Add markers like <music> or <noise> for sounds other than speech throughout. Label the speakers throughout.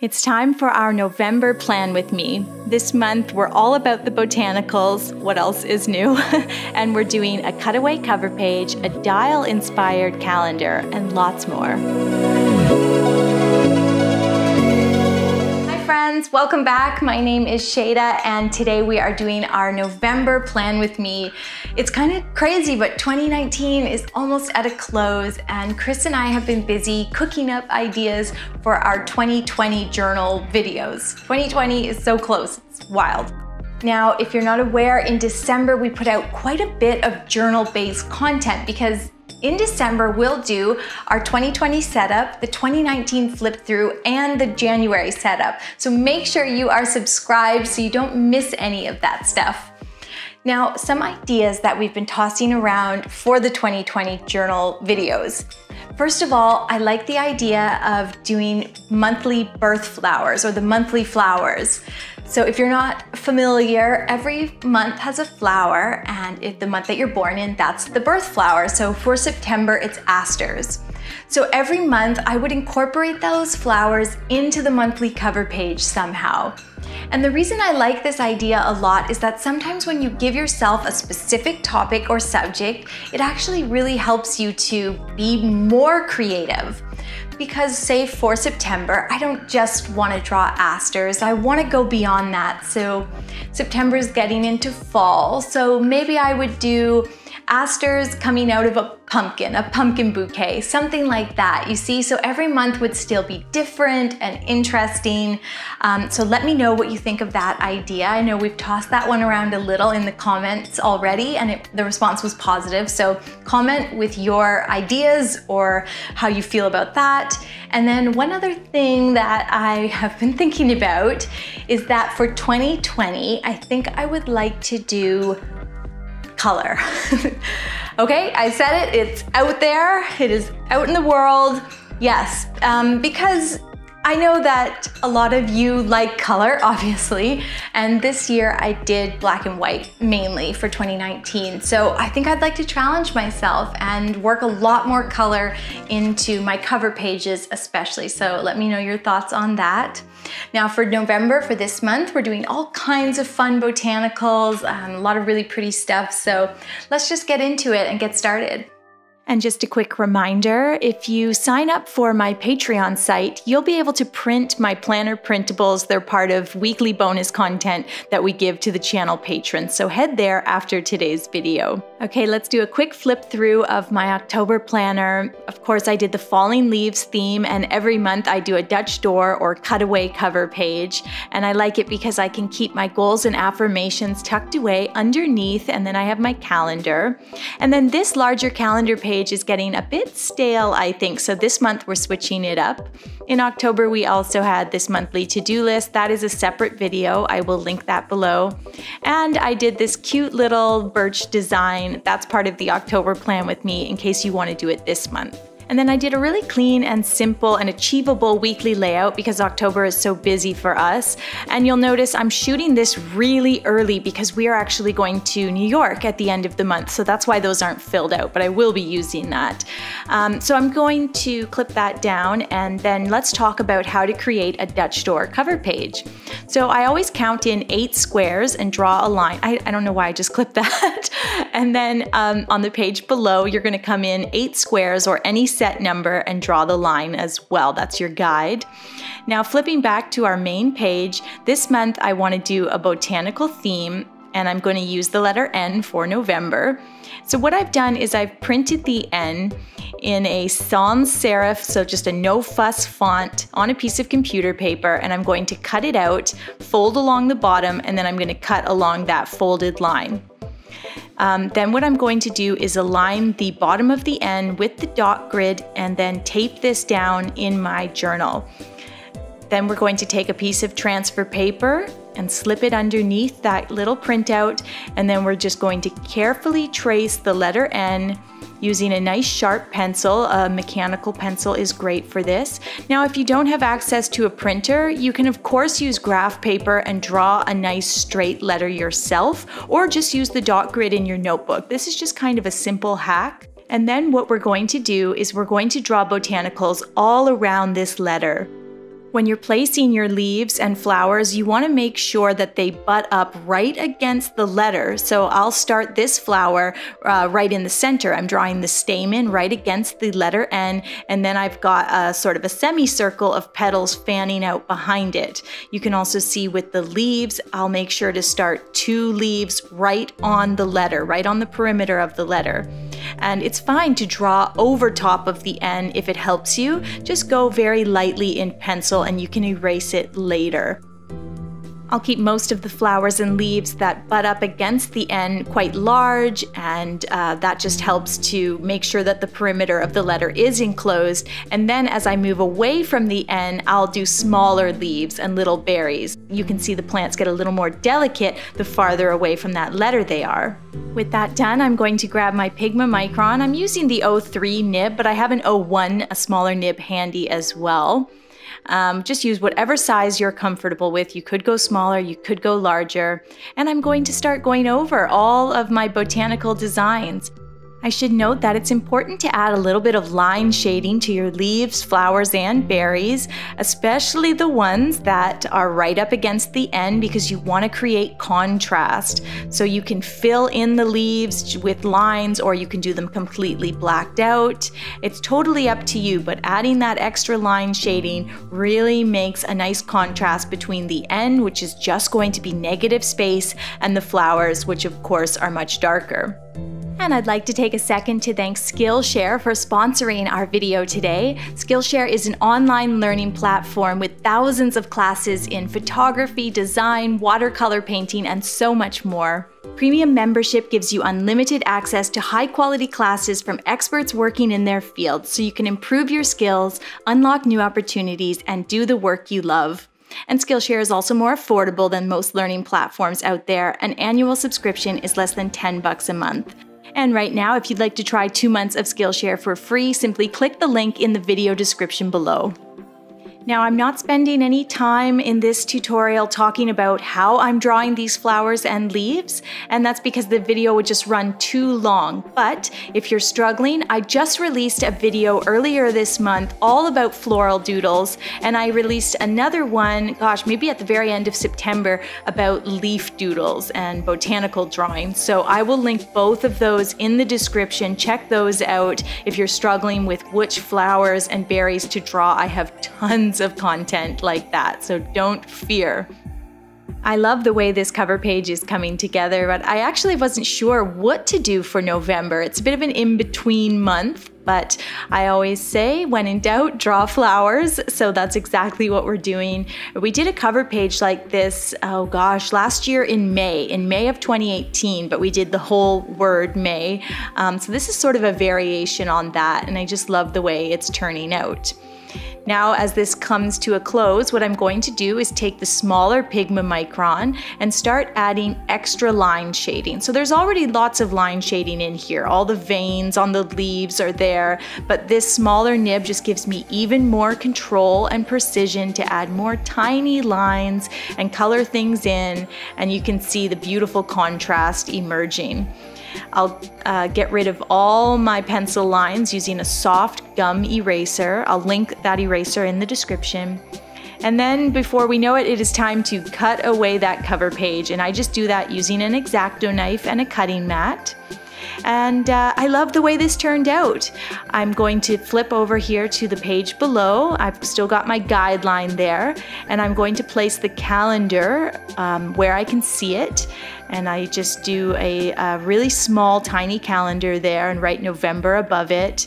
Speaker 1: It's time for our November plan with me. This month, we're all about the botanicals. What else is new? <laughs> and we're doing a cutaway cover page, a dial inspired calendar, and lots more. Friends, welcome back. My name is Shayda, and today we are doing our November plan with me. It's kind of crazy, but 2019 is almost at a close, and Chris and I have been busy cooking up ideas for our 2020 journal videos. 2020 is so close, it's wild. Now, if you're not aware, in December we put out quite a bit of journal-based content because in December, we'll do our 2020 setup, the 2019 flip through, and the January setup. So make sure you are subscribed so you don't miss any of that stuff. Now, some ideas that we've been tossing around for the 2020 journal videos. First of all, I like the idea of doing monthly birth flowers or the monthly flowers. So if you're not familiar, every month has a flower and if the month that you're born in, that's the birth flower. So for September, it's asters. So every month I would incorporate those flowers into the monthly cover page somehow. And the reason I like this idea a lot is that sometimes when you give yourself a specific topic or subject, it actually really helps you to be more creative because say for September, I don't just want to draw asters, I want to go beyond that. So September is getting into fall, so maybe I would do asters coming out of a pumpkin, a pumpkin bouquet, something like that. You see, so every month would still be different and interesting. Um, so let me know what you think of that idea. I know we've tossed that one around a little in the comments already and it, the response was positive. So comment with your ideas or how you feel about that. And then one other thing that I have been <laughs> thinking about is that for 2020, I think I would like to do color. <laughs> okay, I said it, it's out there, it is out in the world. Yes, um, because I know that a lot of you like color, <laughs> obviously, and this year I did black and white mainly for 2019. So I think I'd like to challenge myself and work a lot more color into my cover pages especially. So let me know your thoughts on that. Now for November, for this month, we're doing all kinds of fun botanicals, um, a lot of really pretty stuff. So let's just get into it and get started. And just a quick reminder if you sign up for my Patreon site, you'll be able to print my planner printables. They're part of weekly bonus content that we give to the channel patrons. So head there after today's video. Okay, let's do a quick flip through of my October planner. Of course, I did the falling leaves theme, and every month I do a Dutch door or cutaway cover page. And I like it because I can keep my goals and affirmations tucked away underneath, and then I have my calendar. And then this larger calendar page page is getting a bit stale, I think, so this month we're switching it up. In October, we also had this monthly to-do list. That is a separate video. I will link that below. And I did this cute little birch design. That's part of the October plan with me in case you want to do it this month. And then I did a really clean and simple and achievable weekly layout because October is so busy for us. And you'll notice I'm shooting this really early because we are actually going to New York at the end of the month. So that's why those aren't filled out, but I will be using that. Um, so I'm going to clip that down and then let's talk about how to create a Dutch door cover page. So I always count in eight squares and draw a line. I, I don't know why I just <laughs> clipped that. and then um, on the page below, you're gonna come in eight squares or any set number and draw the line as well. That's your guide. Now flipping back to our main page, this month I want to do a botanical theme and I'm going to use the letter N for November. So what I've done is I've printed the N in a sans serif, so just a no fuss font on a piece of computer paper and I'm going to cut it out, fold along the bottom, and then I'm going to cut along that folded line. Um, then what I'm going to do is align the bottom of the N with the dot grid and then tape this down in my journal. Then we're going to take a piece of transfer paper and slip it underneath that little printout and then we're just going to carefully trace the letter N using a nice sharp pencil. A mechanical pencil is great for this. Now, if you don't have access to a printer, you can of course use graph paper and draw a nice straight letter yourself, or just use the dot grid in your notebook. This is just kind of a simple hack. And then what we're going to do is we're going to draw botanicals all around this letter. When you're placing your leaves and flowers, you want to make sure that they butt up right against the letter. So I'll start this flower uh, right in the center. I'm drawing the stamen right against the letter N, and then I've got a sort of a semicircle of petals fanning out behind it. You can also see with the leaves, I'll make sure to start two leaves right on the letter, right on the perimeter of the letter. And it's fine to draw over top of the N if it helps you. Just go very lightly in pencil and you can erase it later. I'll keep most of the flowers and leaves that butt up against the N quite large, and uh, that just helps to make sure that the perimeter of the letter is enclosed. And then as I move away from the N, I'll do smaller leaves and little berries. You can see the plants get a little more delicate the farther away from that letter they are. With that done, I'm going to grab my Pigma Micron. I'm using the 03 nib, but I have an 01, a smaller nib handy as well. Um, just use whatever size you're comfortable with. You could go smaller, you could go larger. And I'm going to start going over all of my botanical designs. I should note that it's important to add a little bit of line shading to your leaves, flowers, and berries, especially the ones that are right up against the end because you want to create contrast. So you can fill in the leaves with lines or you can do them completely blacked out. It's totally up to you, but adding that extra line shading really makes a nice contrast between the end, which is just going to be negative space, and the flowers, which of course are much darker. And I'd like to take a second to thank Skillshare for sponsoring our video today. Skillshare is an online learning platform with thousands of classes in photography, design, watercolor painting, and so much more. Premium membership gives you unlimited access to high quality classes from experts working in their field so you can improve your skills, unlock new opportunities, and do the work you love. And Skillshare is also more affordable than most learning platforms out there. An annual subscription is less than 10 bucks a month. And right now, if you'd like to try two months of Skillshare for free, simply click the link in the video description below. Now I'm not spending any time in this tutorial talking about how I'm drawing these flowers and leaves, and that's because the video would just run too long. But if you're struggling, I just released a video earlier this month all about floral doodles, and I released another one, gosh, maybe at the very end of September, about leaf doodles and botanical drawing. So I will link both of those in the description. Check those out if you're struggling with which flowers and berries to draw. I have tons of content like that, so don't fear. I love the way this cover page is coming together, but I actually wasn't sure what to do for November. It's a bit of an in between month, but I always say, when in doubt, draw flowers. So that's exactly what we're doing. We did a cover page like this, oh gosh, last year in May, in May of 2018, but we did the whole word May. Um, so this is sort of a variation on that, and I just love the way it's turning out. Now as this comes to a close, what I'm going to do is take the smaller Pigma Micron and start adding extra line shading. So there's already lots of line shading in here. All the veins on the leaves are there, but this smaller nib just gives me even more control and precision to add more tiny lines and color things in, and you can see the beautiful contrast emerging. I'll uh, get rid of all my pencil lines using a soft gum eraser. I'll link that eraser in the description. And then before we know it, it is time to cut away that cover page. And I just do that using an X-Acto knife and a cutting mat. And uh, I love the way this turned out. I'm going to flip over here to the page below. I've still got my guideline there. And I'm going to place the calendar um, where I can see it. And I just do a, a really small, tiny calendar there and write November above it.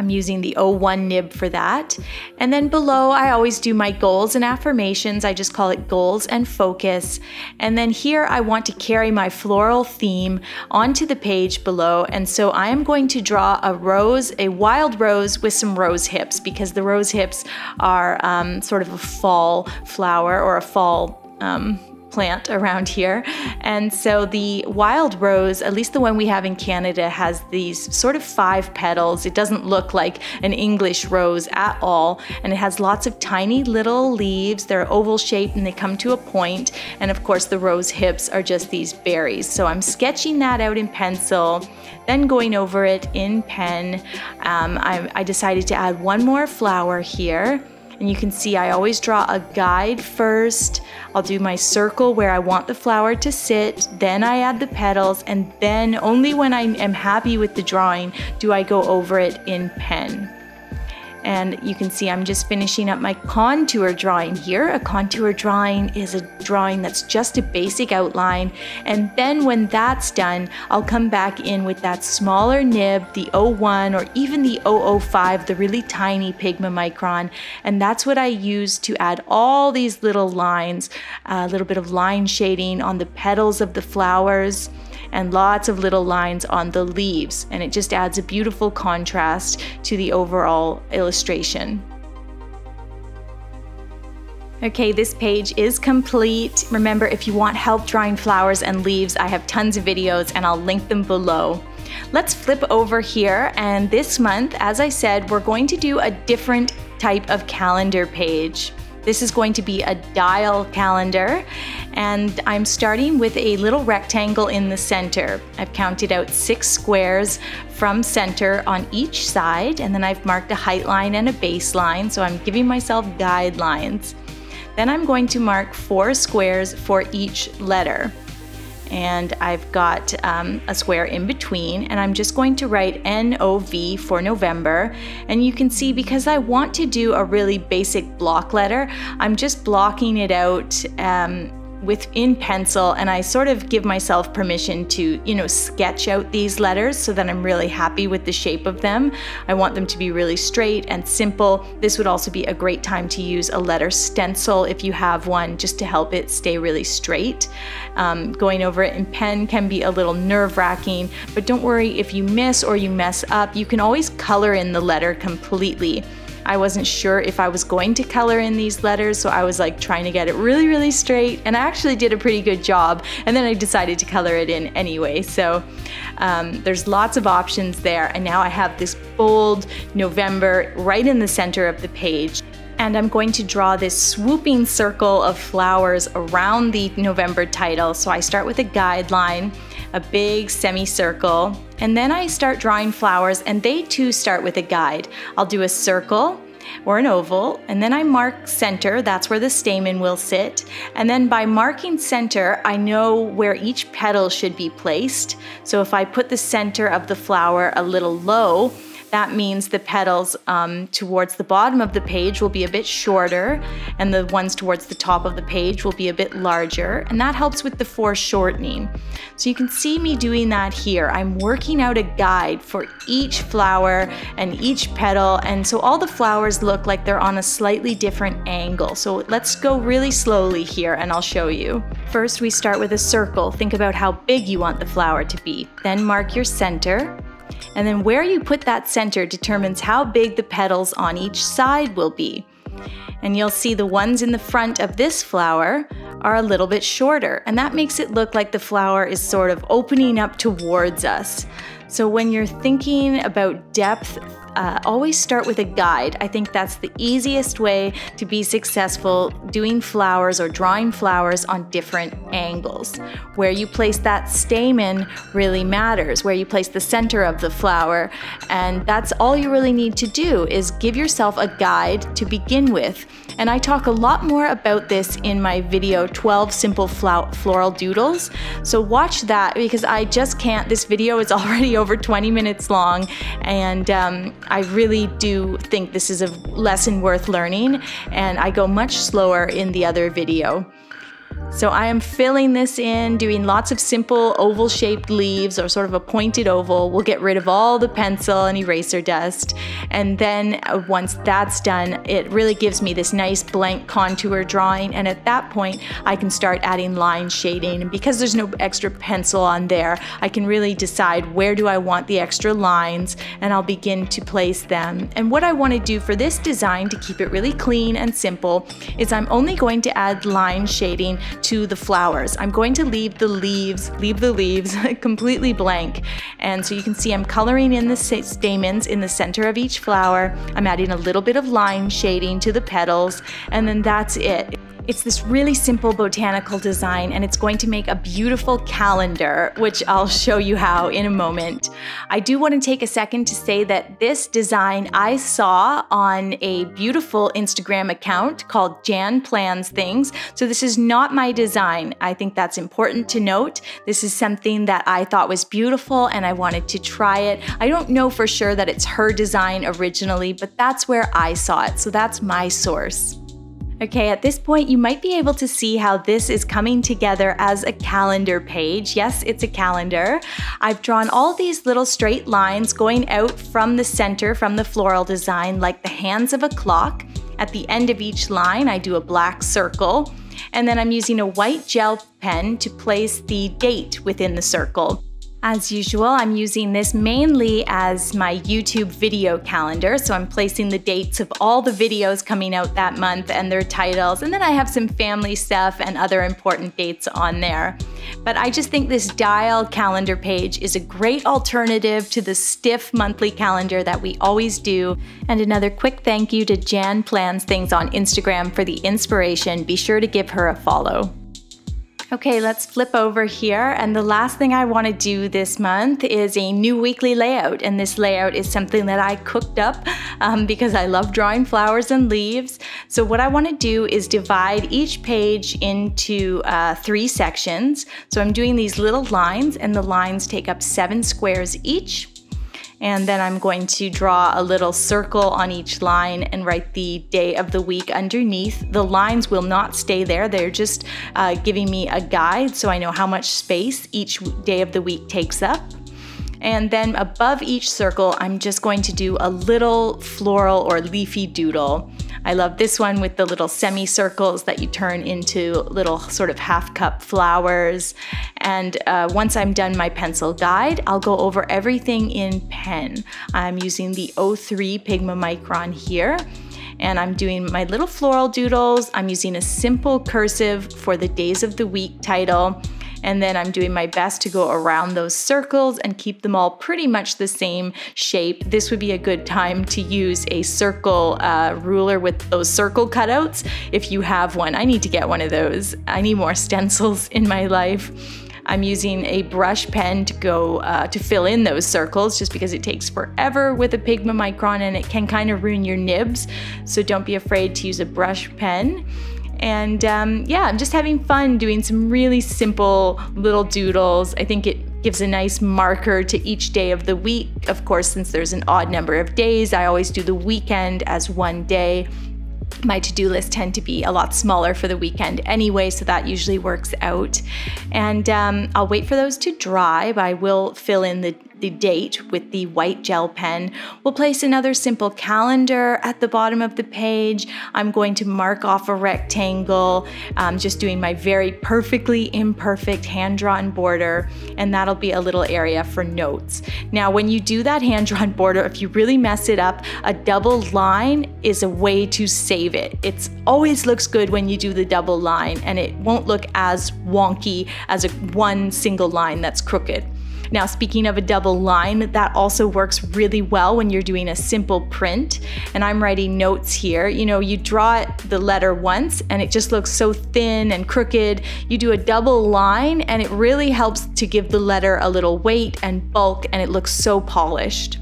Speaker 1: I'm using the 01 nib for that. And then below, I always do my goals and affirmations. I just call it goals and focus. And then here, I want to carry my floral theme onto the page below. And so I am going to draw a rose, a wild rose with some rose hips because the rose hips are um, sort of a fall flower or a fall um, plant around here. And so the wild rose, at least the one we have in Canada, has these sort of five petals. It doesn't look like an English rose at all. And it has lots of tiny little leaves. They're oval shaped and they come to a point. And of course, the rose hips are just these berries. So I'm sketching that out in pencil, then going over it in pen. Um, I, I decided to add one more flower here And you can see I always draw a guide first. I'll do my circle where I want the flower to sit, then I add the petals, and then only when I am happy with the drawing do I go over it in pen. And you can see I'm just finishing up my contour drawing here. A contour drawing is a drawing that's just a basic outline. And then when that's done, I'll come back in with that smaller nib, the 01 or even the 005, the really tiny Pigma Micron. And that's what I use to add all these little lines, a little bit of line shading on the petals of the flowers and lots of little lines on the leaves. And it just adds a beautiful contrast to the overall illustration. Okay, this page is complete. Remember, if you want help drawing flowers and leaves, I have tons of videos and I'll link them below. Let's flip over here and this month, as I said, we're going to do a different type of calendar page. This is going to be a dial calendar and I'm starting with a little rectangle in the center. I've counted out six squares from center on each side and then I've marked a height line and a baseline so I'm giving myself guidelines. Then I'm going to mark four squares for each letter and I've got um, a square in between and I'm just going to write NOV for November. And you can see because I want to do a really basic block letter I'm just blocking it out um, with in pencil and I sort of give myself permission to, you know, sketch out these letters so that I'm really happy with the shape of them. I want them to be really straight and simple. This would also be a great time to use a letter stencil if you have one just to help it stay really straight. Um, going over it in pen can be a little nerve wracking, but don't worry if you miss or you mess up, you can always color in the letter completely. I wasn't sure if I was going to color in these letters, so I was like trying to get it really, really straight, and I actually did a pretty good job, and then I decided to color it in anyway. So um, there's lots of options there, and now I have this bold November right in the center of the page and I'm going to draw this swooping circle of flowers around the November title. So I start with a guideline, a big semicircle, and then I start drawing flowers and they too start with a guide. I'll do a circle, or an oval, and then I mark center, that's where the stamen will sit. And then by marking center, I know where each petal should be placed. So if I put the center of the flower a little low, that means the petals um, towards the bottom of the page will be a bit shorter and the ones towards the top of the page will be a bit larger and that helps with the foreshortening. So you can see me doing that here. I'm working out a guide for each flower and each petal and so all the flowers look like they're on a slightly different angle. So let's go really slowly here and I'll show you. First we start with a circle. Think about how big you want the flower to be. Then mark your center and then where you put that center determines how big the petals on each side will be. And you'll see the ones in the front of this flower are a little bit shorter, and that makes it look like the flower is sort of opening up towards us. So when you're thinking about depth, uh, always start with a guide. I think that's the easiest way to be successful doing flowers or drawing flowers on different angles. Where you place that stamen really matters, where you place the center of the flower. And that's all you really need to do is give yourself a guide to begin with. And I talk a lot more about this in my video 12 Simple Floral Doodles. So watch that because I just can't, this video is <laughs> already over 20 minutes long and um, I really do think this is a lesson worth learning and I go much slower in the other video. So I am filling this in, doing lots of simple oval shaped leaves or sort of a pointed oval. We'll get rid of all the pencil and eraser dust. And then uh, once that's done, it really gives me this nice blank contour drawing. And at that point, I can start adding line shading. And because there's no extra pencil on there, I can really decide where do I want the extra lines and I'll begin to place them. And what I want to do for this design to keep it really clean and simple is I'm only going to add line shading to the flowers. I'm going to leave the leaves, leave the leaves <laughs> completely blank. And so you can see I'm coloring in the stamens in the center of each flower. I'm adding a little bit of line shading to the petals and then that's it. It's this really simple botanical design and it's going to make a beautiful calendar, which I'll <laughs> show you how in a moment. I do want to take a second to say that this design I saw on a beautiful Instagram account called Jann Plans Things. So this is not my design. I think that's important to note. This is something that I thought was beautiful and I wanted to try it. I don't know for sure that it's her design originally, but that's where I saw it. So that's my source. Okay, at this point, you might be able to see how this is coming together as a calendar page. Yes, it's a calendar. I've drawn all these little straight lines going out from the center, from the floral design, like the hands of a clock. At the end of each line, I do a black circle, and then I'm using a white gel pen to place the date within the circle. As usual, I'm using this mainly as my YouTube video calendar, so I'm placing the dates of all the videos coming out that month and their titles, and then I have some family stuff and other important dates on there. But I just think this dial calendar page is a great alternative to the stiff monthly calendar that we always do. And another quick thank you to Jann Plans Things on Instagram for the inspiration. Be sure to give her a follow. Okay, let's flip over here. And the last thing I want to do this month is a new weekly layout. And this layout is something that I cooked up um, because I love drawing flowers and leaves. So what I want to do is divide each page into uh, three sections. So I'm doing these little lines and the lines take up seven squares each. And then I'm going to draw a little circle on each line and write the day of the week underneath. The lines will not stay there. They're just uh, giving me a guide so I know how much space each day of the week takes up. And then above each circle, I'm just going to do a little floral or leafy doodle. I love this one with the little semicircles that you turn into little sort of half cup flowers. And uh, once I'm done my pencil guide, I'll go over everything in pen. I'm using the 03 Pigma Micron here and I'm doing my little floral doodles. I'm using a simple cursive for the days of the week title and then I'm doing my best to go around those circles and keep them all pretty much the same shape. This would be a good time to use a circle uh, ruler with those circle cutouts if you have one. I need to get one of those. I need more <laughs> stencils in my life. I'm using a brush pen to go uh, to fill in those circles just because it takes forever with a Pigma Micron and it can kind of ruin your nibs. So don't be afraid to use a brush pen. And um, yeah, I'm just having fun doing some really simple little doodles. I think it gives a nice marker to each day of the week. Of course, since there's an odd number of days, I always do the weekend as one day. My to do list tend to be a lot smaller for the weekend anyway, so that usually works out. And um, I'll wait for those to dry, but I will fill in the the date with the white gel pen. We'll place another simple calendar at the bottom of the page. I'm going to mark off a rectangle, um, just doing my very perfectly imperfect hand-drawn border, and that'll be a little area for notes. Now, when you do that hand-drawn <laughs> border, if you really mess it up, a double line is a way to save it. It always looks good when you do the double line, and it won't look as wonky as a one single line that's crooked. Now, speaking of a double line, that also works really well when you're doing a simple print. And I'm writing notes here. You know, you draw the letter once and it just looks so thin and crooked. You do a double line and it really helps to give the letter a little weight and bulk and it looks so polished.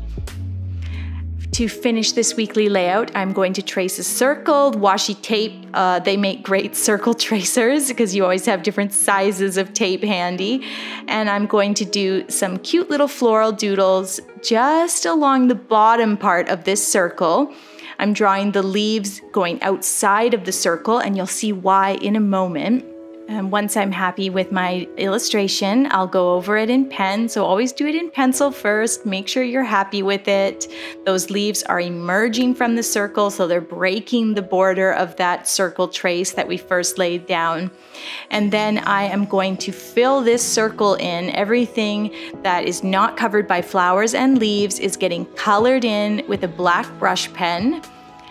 Speaker 1: To finish this weekly layout, I'm going to trace a circle. Washi tape, uh, they make great circle <laughs> tracers because you always have different sizes of tape handy. And I'm going to do some cute little floral doodles just along the bottom part of this circle. I'm drawing the leaves going outside of the circle and you'll see why in a moment. And once I'm happy with my illustration, I'll go over it in pen. So always do it in pencil first. Make sure you're happy with it. Those leaves are emerging from the circle, so they're breaking the border of that circle trace that we first laid down. And then I am going to fill this circle in. Everything that is not covered by flowers and leaves is getting colored in with a black brush pen.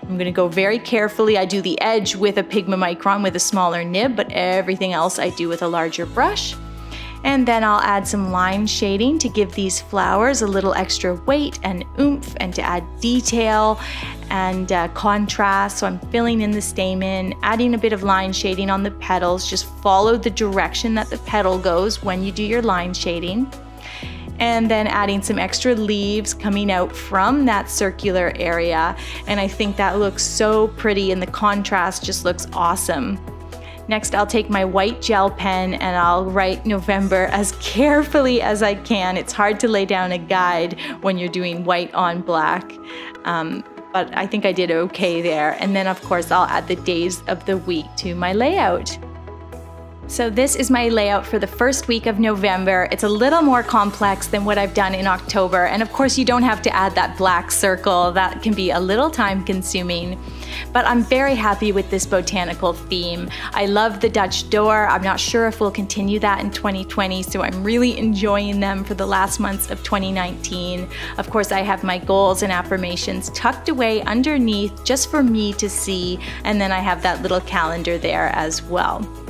Speaker 1: I'm gonna go very carefully. I do the edge with a Pigma Micron with a smaller nib, but everything else I do with a larger brush. And then I'll add some line shading to give these flowers a little extra weight and oomph and to add detail and uh, contrast. So I'm filling in the stamen, adding a bit of line shading on the petals. Just follow the direction that the petal goes when you do your line shading and then adding some extra leaves coming out from that circular area. And I think that looks so pretty and the contrast just looks awesome. Next, I'll take my white gel pen and I'll write November <laughs> as carefully as I can. It's hard to lay down a guide when you're doing white on black. Um, but I think I did okay there. And then of course I'll add the days of the week to my layout. So this is my layout for the first week of November. It's a little more complex than what I've done in October. And of course you don't have to add that black circle. That can be a little time consuming. But I'm very happy with this botanical theme. I love the Dutch door. I'm not sure if we'll continue that in 2020, so I'm really enjoying them for the last months of 2019. Of course, I have my goals and affirmations tucked away underneath just for me to see, and then I have that little calendar there as well.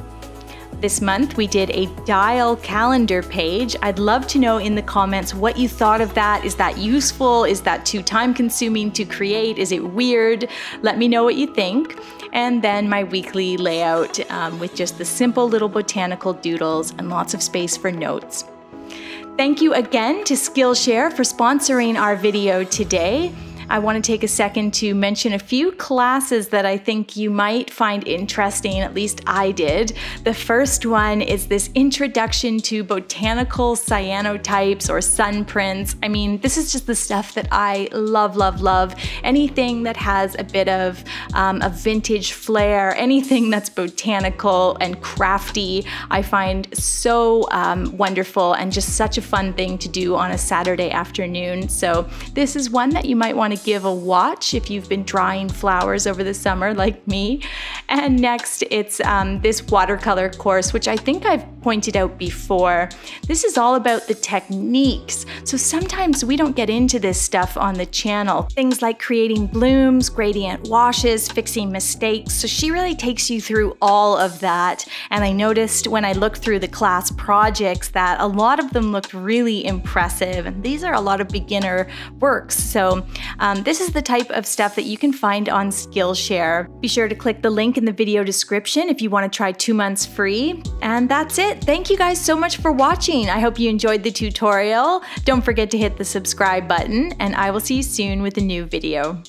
Speaker 1: This month we did a dial calendar page. I'd love to know in the comments what you thought of that. Is that useful? Is that too time consuming to create? Is it weird? Let me know what you think. And then my weekly layout um, with just the simple little botanical doodles and lots of space for notes. Thank you again to Skillshare for sponsoring our video today. I want to take a second to mention a few classes that I think you might find interesting, at least I did. The first one is this introduction to botanical cyanotypes or sun prints. I mean, this is just the stuff that I love, love, love. Anything that has a bit of um, a vintage flair, anything that's botanical and crafty, I find so um, wonderful and just such a fun thing to do on a Saturday afternoon. So this is one that you might want to give a watch if you've been drying flowers over the summer like me. And next, it's um, this watercolor course, which I think I've pointed out before. This is all about the techniques. So sometimes we don't get into this stuff on the channel. Things like creating blooms, gradient washes, fixing mistakes. So she really takes you through all of that. And I noticed when I looked through the class projects that a lot of them looked really impressive. And these are a lot of beginner works. So um, this is the type of stuff that you can find on Skillshare. Be sure to click the link in the video description if you want to try two months free. And that's it. Thank you guys so much for watching. I hope you enjoyed the tutorial. Don't forget to hit the subscribe button and I will see you soon with a new video.